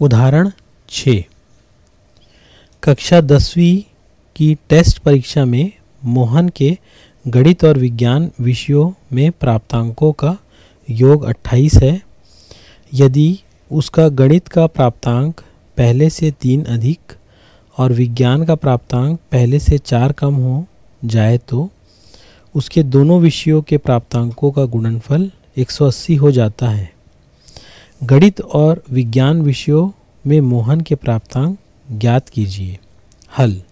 उदाहरण छ। कक्षा दसवीं की टेस्ट परीक्षा में मोहन के गणित और विज्ञान विषयों में प्राप्तांकों का योग 28 है। यदि उसका गणित का प्राप्तांक पहले से तीन अधिक और विज्ञान का प्राप्तांक पहले से चार कम हो जाए तो उसके दोनों विषयों के प्राप्तांकों का गुणनफल 180 हो जाता है। गणित और विज्ञान विषयों में मोहन के प्राप्तांक ज्ञात कीजिए। हल।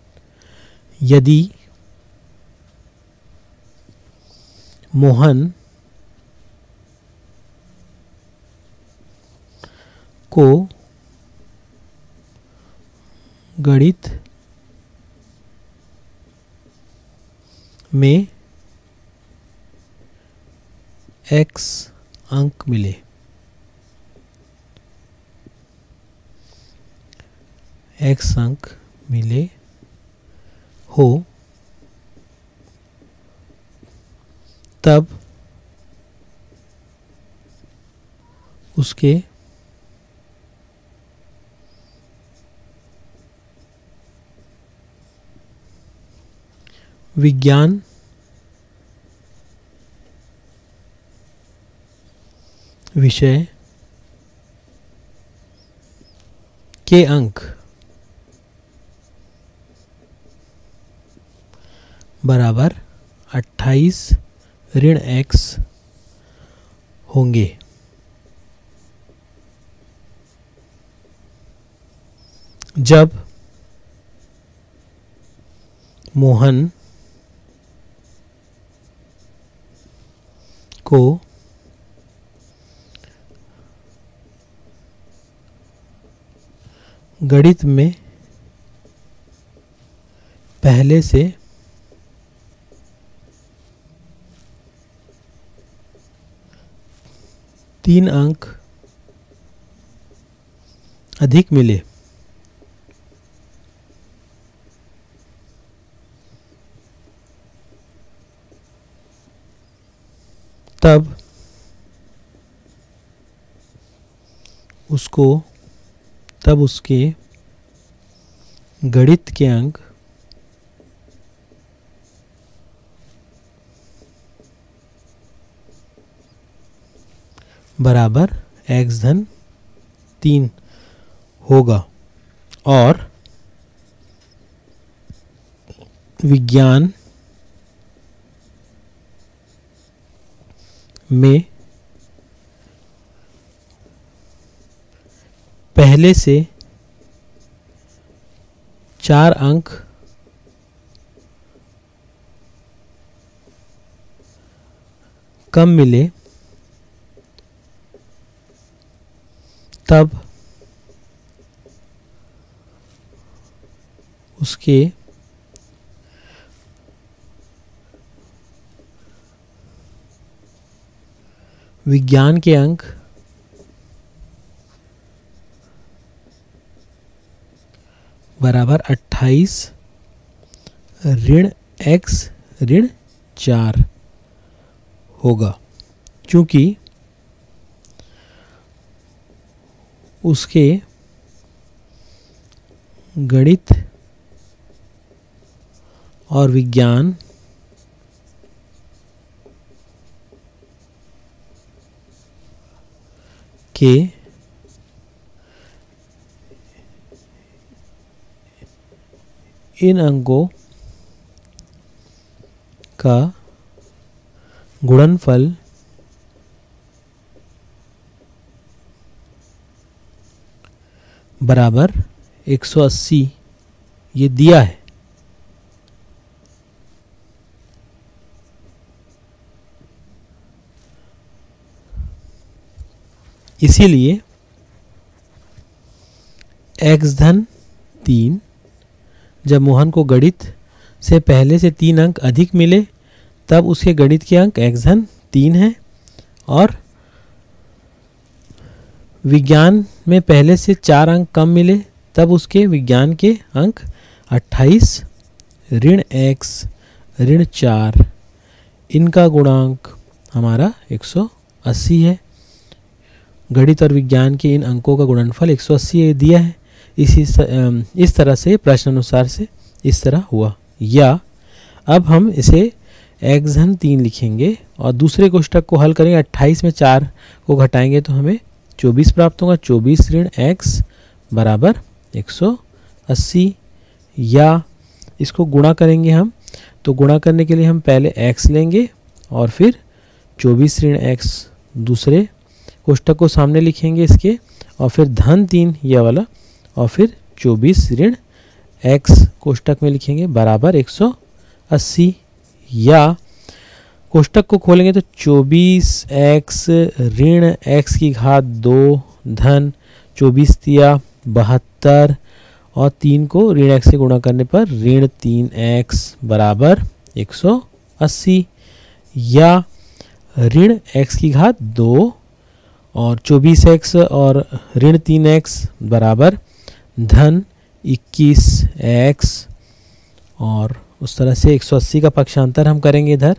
यदि मोहन को गणित में एक्स अंक मिले एक्स अंक मिले हो तब उसके विज्ञान विषय के अंक बराबर 28 ऋण एक्स होंगे। जब मोहन को गणित में पहले से तीन अंक अधिक मिले। तब उसको तब उसके गणित के अंक बराबर एक्स धन तीन होगा। और विज्ञान में पहले से चार अंक कम मिले तब उसके विज्ञान के अंक बराबर 28 ऋण x ऋण चार होगा। क्योंकि उसके गणित और विज्ञान के इन अंकों का गुणनफल बराबर 180 ये दिया है। इसीलिए x धन तीन जब मोहन को गणित से पहले से तीन अंक अधिक मिले, तब उसके गणित के अंक एक्स धन तीन है और विज्ञान में पहले से चार अंक कम मिले, तब उसके विज्ञान के अंक 28 ऋण एक्स, ऋण चार, इनका गुणांक हमारा 180 है। गणित और विज्ञान के इन अंकों का गुणनफल 180 दिया है। इसी इस तरह से प्रश्न अनुसार से इस तरह हुआ। या, अब हम इसे एक्स धन तीन लिखेंगे और दूसरे कोष्टक को हल करेंगे। अट्ठाईस में चार को घटाएँगे तो हमें चौबीस प्राप्त होगा, चौबीस ऋण एक्स बराबर एक सौ अस्सी। या इसको गुणा करेंगे हम तो गुणा करने के लिए हम पहले एक्स लेंगे और फिर चौबीस ऋण एक्स दूसरे कोष्टक को सामने लिखेंगे इसके, और फिर धन तीन, यह वाला, और फिर चौबीस ऋण एक्स कोष्टक में लिखेंगे बराबर एक सौ अस्सी। या कोष्टक को खोलेंगे तो चौबीस एक्स ऋण एक्स की घात दो, धन, चौबीस दिया बहत्तर, और तीन को ऋण एक्स से गुणा करने पर ऋण तीन एक्स बराबर एक सौ अस्सी, या ऋण एक्स की घात दो और चौबीस एक्स और ऋण तीन एक्स बराबर धन इक्कीस एक्स, और उस तरह से 180 का पक्षांतर हम करेंगे इधर।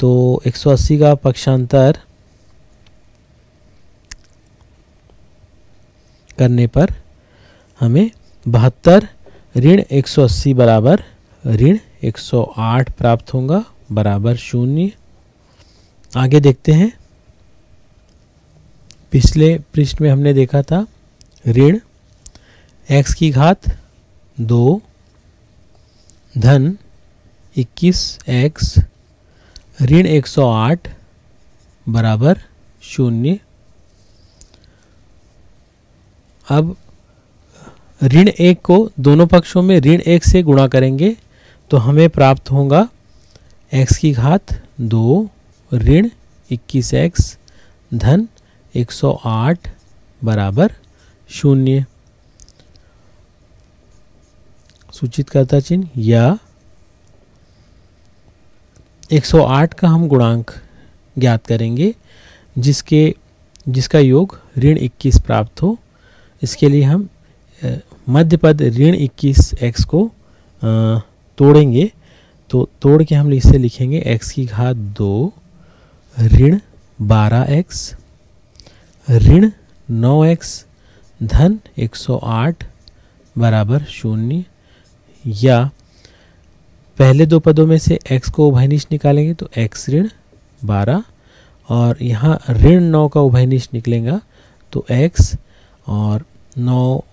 तो 180 का पक्षांतर करने पर हमें बहत्तर ऋण 180 बराबर ऋण 108 प्राप्त होगा, बराबर शून्य। आगे देखते हैं। पिछले पृष्ठ में हमने देखा था, ऋण, x की घात दो, धन, इक्कीस एक्स ऋण एक सौ आठ बराबर शून्य। अब ऋण एक को दोनों पक्षों में ऋण एक से गुणा करेंगे तो हमें प्राप्त होगा एक्स की घात दो ऋण इक्कीस एक्स धन एक सौ आठ बराबर शून्य। सूचित करता चिन्ह या 108 का हम गुणांक ज्ञात करेंगे, जिसके, जिसका योग ऋण 21 प्राप्त हो। इसके लिए हम मध्य पद ऋण 21 एक्स को तोड़ेंगे। तो तोड़ के हम इसे लिखेंगे x की घात दो, ऋण 12x ऋण नौ एक्स, धन 108 बराबर शून्य, या पहले दो पदों में से x को उभयनिष्ठ निकालेंगे तो x ऋण बारह, और यहाँ ऋण नौ का उभयनिष्ठ निकलेगा तो x, और नौ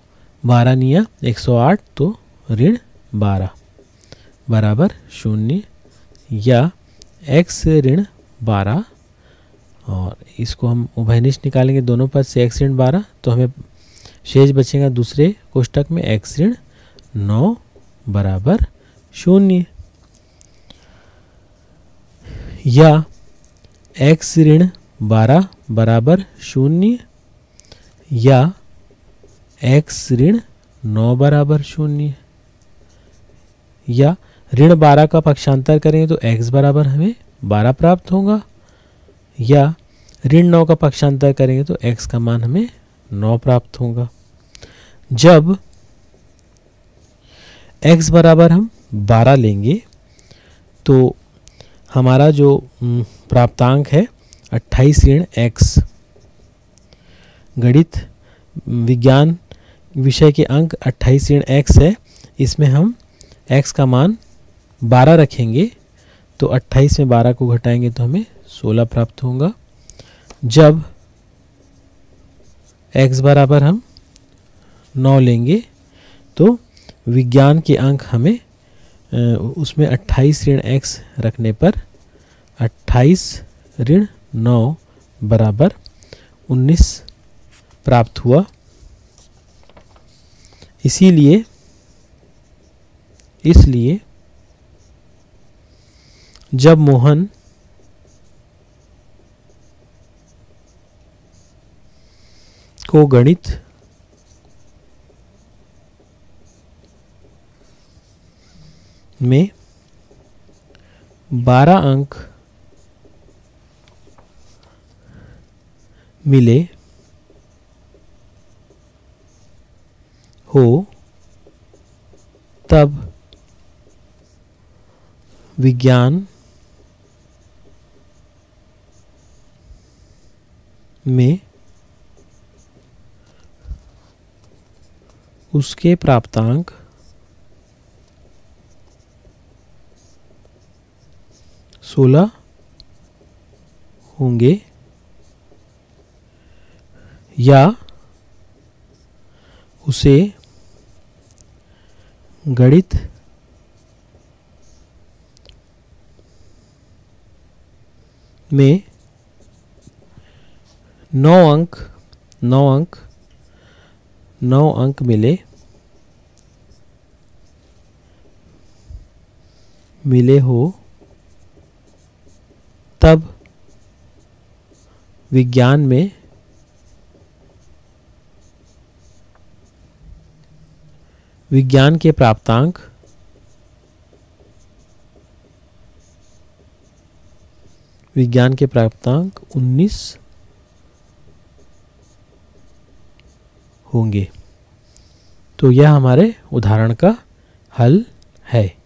बारह निया, एक सौ आठ तो ऋण बारह, बराबर शून्य, या x ऋण बारह, और इसको हम उभयनिष्ठ निकालेंगे, दोनों पद से x ऋण बारह तो हमें शेष बचेगा दूसरे कोष्टक में, x ऋण नौ बराबर शून्य। या x ऋण बारह बराबर शून्य या x ऋण नौ बराबर शून्य या ऋण बारह का पक्षांतर करेंगे तो x बराबर हमें बारह प्राप्त होगा या ऋण नौ का पक्षांतर करेंगे तो x का मान हमें नौ प्राप्त होगा। जब x बराबर हम 12 लेंगे तो हमारा जो प्राप्तांक है 28 ऋण x गणित, विज्ञान विषय के अंक 28 ऋण x है। इसमें हम x का मान 12 रखेंगे तो 28 में 12 को घटाएँगे तो हमें 16 प्राप्त होगा। जब x बराबर हम 9 लेंगे तो विज्ञान के अंक हमें उसमें 28 ऋण x रखने पर 28 ऋण 9 बराबर 19 प्राप्त हुआ। इसीलिए, इसलिए जब मोहन को गणित में 12 अंक मिले हो तब विज्ञान में उसके प्राप्तांक सोलह होंगे या उसे गणित में नौ अंक नौ अंक नौ अंक मिले। मिले हो तब विज्ञान में विज्ञान के प्राप्तांक विज्ञान के प्राप्तांक 19 होंगे। तो यह हमारे उदाहरण का हल है।